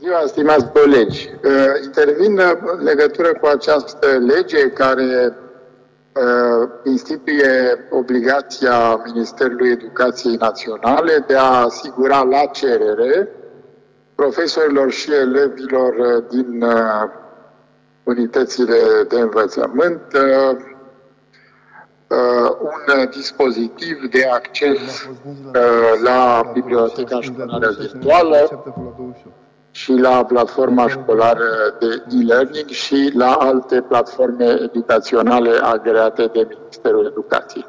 Ziua, stimați colegi. Uh, intervin în legătură cu această lege care uh, instituie obligația Ministerului Educației Naționale de a asigura la cerere profesorilor și elevilor uh, din unitățile de învățământ un dispozitiv de acces la biblioteca școlară virtuală și la platforma școlară de e-learning și la alte platforme educaționale agreate de Ministerul Educației.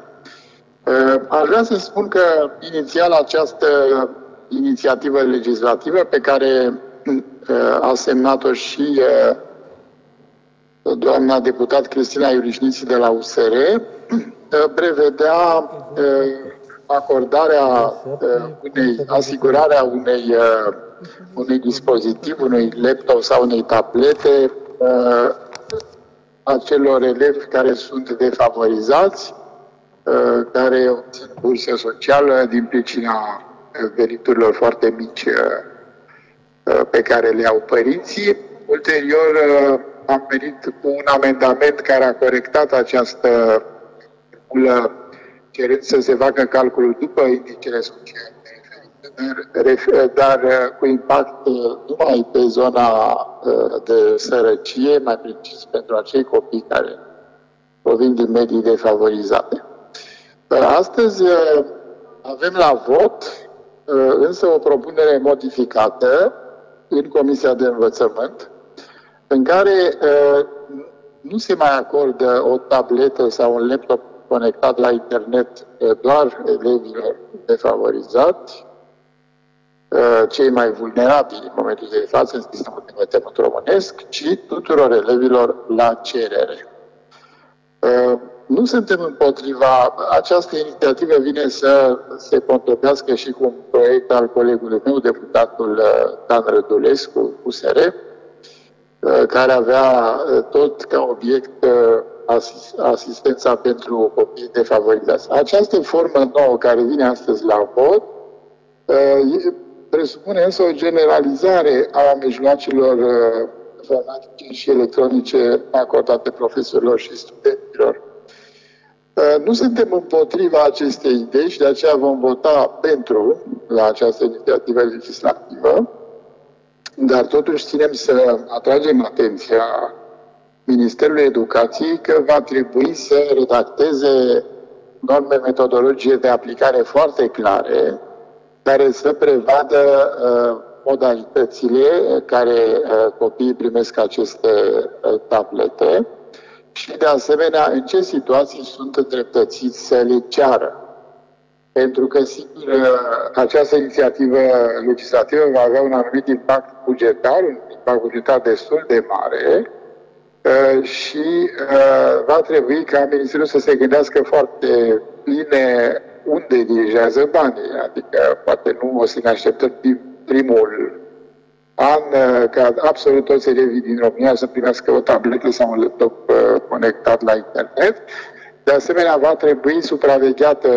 Uh, aș vrea să spun că inițial această inițiativă legislativă pe care uh, a semnat-o și uh, doamna deputat Cristina Iurișniții de la USR, prevedea acordarea unei, asigurarea unei unui dispozitiv, unui laptop sau unei tablete uh, acelor elevi care sunt defavorizați, uh, care obțin bursă socială din pricina veniturilor foarte mici uh, pe care le au părinții. Ulterior am venit cu un amendament care a corectat această regulă cerând să se facă calculul după indicele sociale dar uh, cu impact uh, numai pe zona uh, de sărăcie, mai precis pentru acei copii care provin din medii defavorizate. Astăzi avem la vot însă o propunere modificată în Comisia de Învățământ, în care nu se mai acordă o tabletă sau un laptop conectat la internet doar elevilor defavorizați, Uh, cei mai vulnerabili în momentul de față în sistemul de învățământ românesc, ci tuturor elevilor la cerere. Uh, nu suntem împotriva, această inițiativă vine să se contopească și cu un proiect al colegului meu, deputatul uh, Dan Rădulescu, USR, care avea tot ca obiect asistența pentru copii defavorizați. Această formă nouă care vine astăzi la vot presupune însă o generalizare a mijloacelor uh, informatice și electronice acordate profesorilor și studenților. Uh, nu suntem împotriva acestei idei și de aceea vom vota pentru la această inițiativă legislativă, dar totuși ținem să atragem atenția Ministerului Educației că va trebui să redacteze norme metodologie de aplicare foarte clare care să prevadă uh, modalitățile care uh, copiii primesc aceste uh, tablete și, de asemenea, în ce situații sunt îndreptățiți să le ceară. Pentru că, sigur, această inițiativă legislativă va avea un anumit impact bugetar, un impact bugetar destul de mare, și va trebui ca Ministerul să se gândească foarte bine unde dirigează banii. Adică poate nu o să ne așteptăm din primul an uh, ca absolut toți elevii din România să primească o tabletă sau un laptop uh, conectat la internet. De asemenea, va trebui supravegheată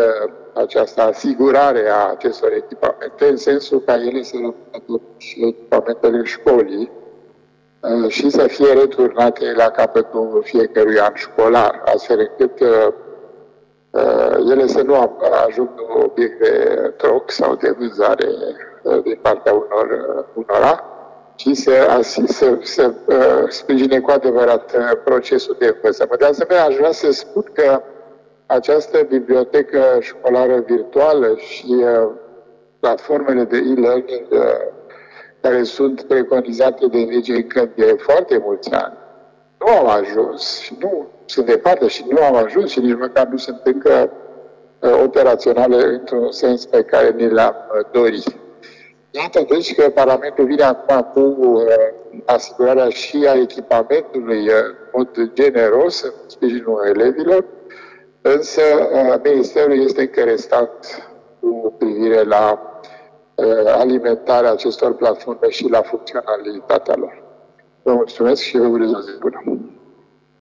această asigurare a acestor echipamente, în sensul ca ele să rămână și echipamentele școlii uh, și să fie returnate la capătul fiecărui an școlar, astfel încât Uh, ele să nu ajung obiect de troc sau de vânzare uh, din partea unor, uh, unora, ci să, să, să sprijine cu adevărat procesul de învățământ. De asemenea, aș vrea să spun că această bibliotecă școlară virtuală și platformele de e-learning care sunt preconizate de lege încă de foarte mulți ani, nu au ajuns și nu sunt departe și nu au ajuns și nici măcar nu sunt încă uh, operaționale într-un sens pe care ni l-am uh, dorit. Iată deci că Parlamentul vine acum cu uh, asigurarea și a echipamentului uh, în mod generos în sprijinul elevilor, însă uh, Ministerul este încă cu privire la uh, alimentarea acestor platforme și la funcționalitatea lor. Vă mulțumesc și vă urez o zi bună!